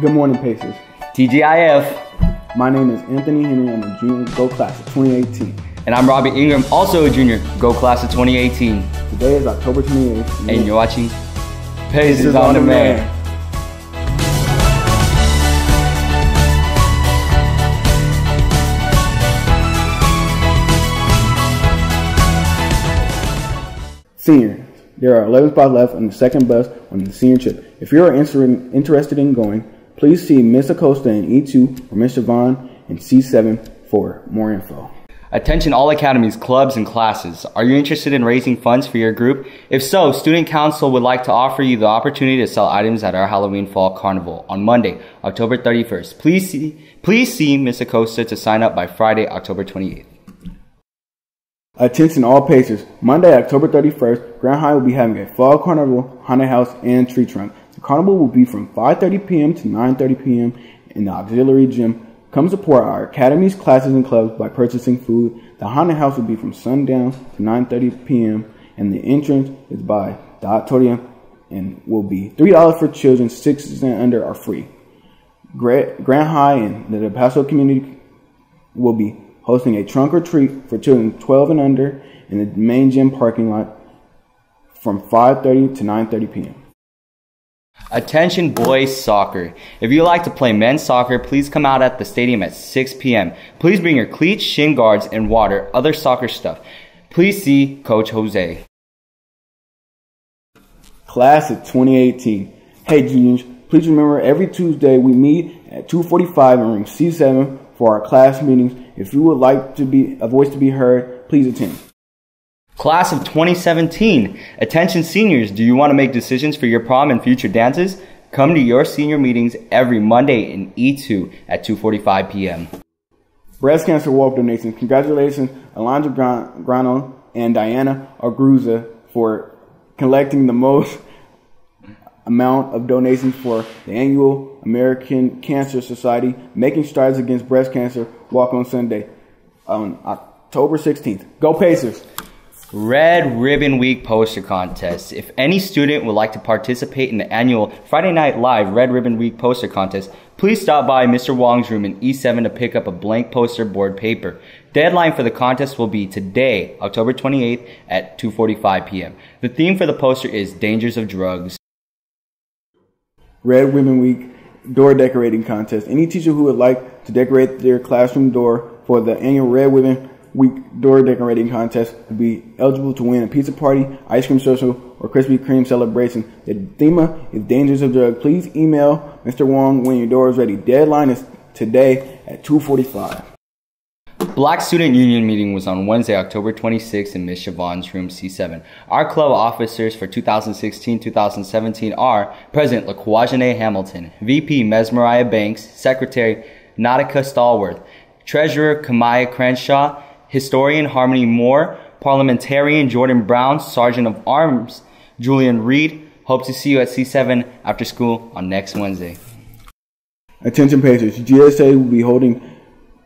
Good morning, Pacers. TGIF. My name is Anthony Henry. I'm a junior Go Class of 2018. And I'm Robbie Ingram, also a junior Go Class of 2018. Today is October 28th. And you're watching Pacers on Demand. Senior. There are 11 spots left on the second bus on the senior trip. If you are interested in going, please see Miss Acosta in E2 or Miss Siobhan in C7 for more info. Attention all academies, clubs, and classes. Are you interested in raising funds for your group? If so, Student Council would like to offer you the opportunity to sell items at our Halloween Fall Carnival on Monday, October 31st. Please see, please see Miss Acosta to sign up by Friday, October 28th. Attention all Pacers. Monday, October 31st, Grant High will be having a fall carnival, haunted house, and tree trunk. The carnival will be from 5.30 p.m. to 9.30 p.m. in the auxiliary gym. Come support our academies, classes, and clubs by purchasing food. The haunted house will be from sundown to 9.30 p.m. and the entrance is by the auditorium and will be $3 for children, 6 and under are free. Grant High and the Del Paso community will be hosting a trunk or treat for children 12 and under in the main gym parking lot from 5:30 to 9:30 p.m. Attention boys soccer. If you like to play men's soccer, please come out at the stadium at 6 p.m. Please bring your cleats, shin guards, and water, other soccer stuff. Please see Coach Jose. Class of 2018. Hey juniors, please remember every Tuesday we meet at 2:45 in room C7 for our class meetings. If you would like to be a voice to be heard, please attend. Class of 2017. Attention seniors, do you want to make decisions for your prom and future dances? Come to your senior meetings every Monday in E2 at 2:45 p.m. Breast cancer walk donations. Congratulations, Alondra Grano and Diana Arguza for collecting the most amount of donations for the annual American Cancer Society Making Strides Against Breast Cancer Walk on Sunday on October 16th. Go Pacers! Red Ribbon Week poster contest. If any student would like to participate in the annual Friday Night Live Red Ribbon Week poster contest, please stop by Mr. Wong's room in E7 to pick up a blank poster board paper. Deadline for the contest will be today, October 28th at 2:45 p.m. The theme for the poster is Dangers of Drugs. Red Ribbon Week door decorating contest. Any teacher who would like to decorate their classroom door for the annual Red Ribbon Week door decorating contest will be eligible to win a pizza party, ice cream social, or Krispy Kreme celebration. The theme is Dangers of Drug. Please email Mr. Wong when your door is ready. Deadline is today at 245. Black Student Union meeting was on Wednesday, October 26th in Miss Siobhan's room C7. Our club officers for 2016-2017 are President LaQuajane Hamilton, VP Mesmeriah Banks, Secretary Nautica Stallworth, Treasurer Kamaya Crenshaw, Historian Harmony Moore, Parliamentarian Jordan Brown, Sergeant of Arms Julian Reed. Hope to see you at C7 after school on next Wednesday. Attention Pacers, GSA will be holding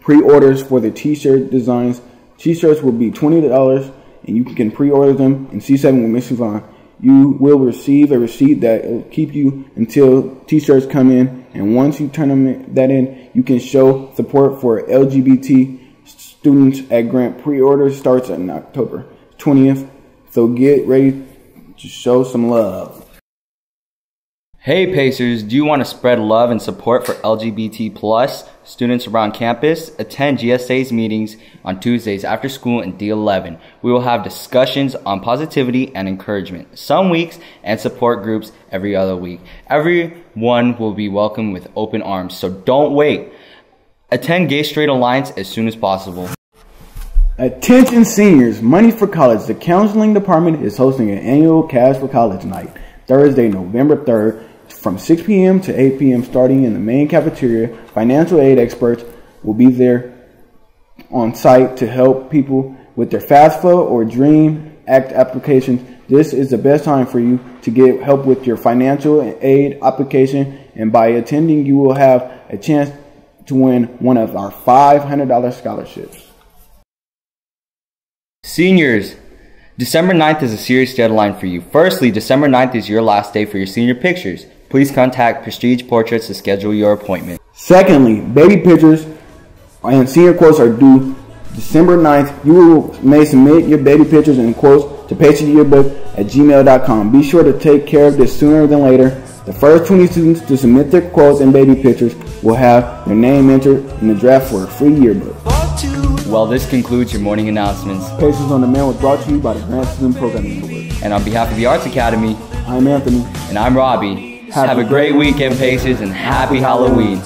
Pre-orders for the t-shirt designs. T-shirts will be $20 and you can pre-order them in C7 with Miss Yvonne. You will receive a receipt that will keep you until t-shirts come in and once you turn them that in, you can show support for LGBT students at Grant. Pre-order starts on October 20th, so get ready to show some love. Hey Pacers, do you want to spread love and support for LGBT plus students around campus? Attend GSA's meetings on Tuesdays after school in D11. We will have discussions on positivity and encouragement some weeks and support groups every other week. Everyone will be welcome with open arms, so don't wait. Attend Gay Straight Alliance as soon as possible. Attention seniors, Money for College. The counseling department is hosting an annual Cash for College night, Thursday, November 3rd from 6 p.m. to 8 p.m. starting in the main cafeteria. Financial aid experts will be there on site to help people with their FAFSA or DREAM Act applications. This is the best time for you to get help with your financial aid application, and by attending, you will have a chance to win one of our $500 scholarships. Seniors, December 9th is a serious deadline for you. Firstly, December 9th is your last day for your senior pictures. Please contact Prestige Portraits to schedule your appointment. Secondly, baby pictures and senior quotes are due December 9th. You may submit your baby pictures and quotes to Yearbook at gmail.com. Be sure to take care of this sooner than later. The first 20 students to submit their quotes and baby pictures will have their name entered in the draft for a free yearbook. Well, this concludes your morning announcements. Pacers on the Demand was brought to you by the Grant Student Programming Network. And on behalf of the Arts Academy, I'm Anthony. And I'm Robbie. Have, Have a great weekend, Pacers, and happy Halloween.